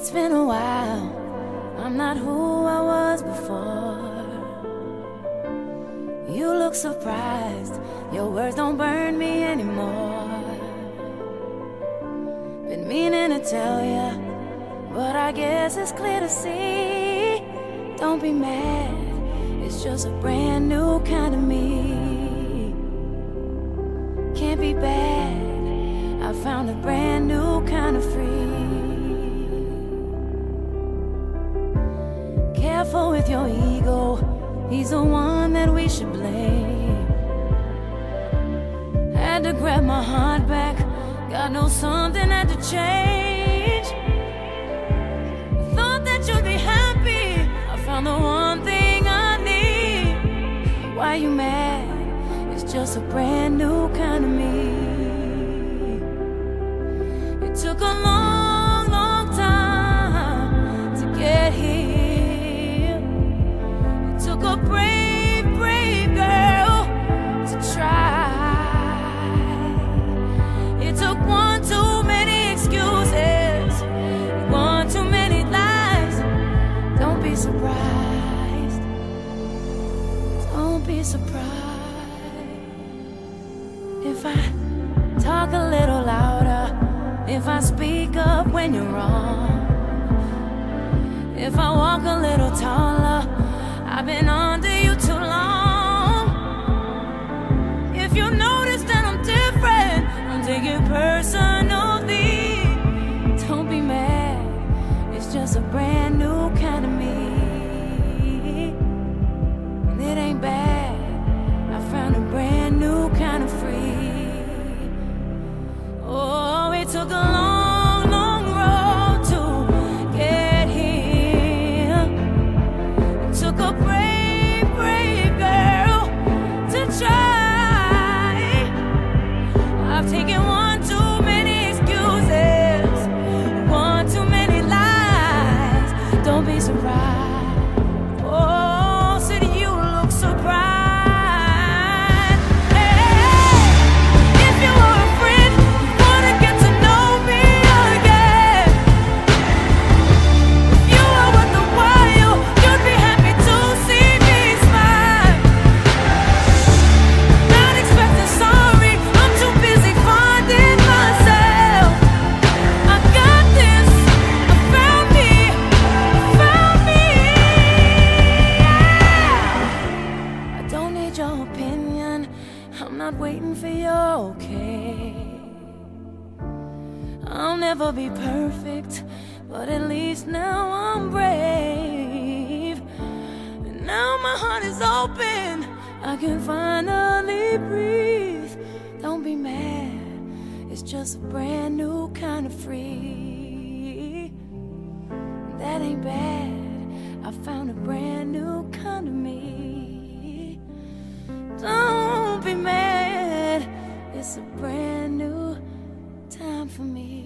It's been a while. I'm not who I was before. You look surprised. Your words don't burn me anymore. Been meaning to tell ya, but I guess it's clear to see. Don't be mad. It's just a brand new kind of me. Can't be bad. I found a brand new your ego. He's the one that we should blame. Had to grab my heart back. God knows something had to change. Thought that you'd be happy. I found the one thing I need. Why you mad? It's just a brand new kind of me. It took a long, surprised. Don't be surprised if I talk a little louder, if I speak up when you're wrong, if I walk a little taller. I've been under you not waiting for your okay. I'll never be perfect, but at least now I'm brave. And now my heart is open, I can finally breathe. Don't be mad, it's just a brand new kind of free. That ain't bad, I found a brand new kind of me. Don't it's a brand new time for me.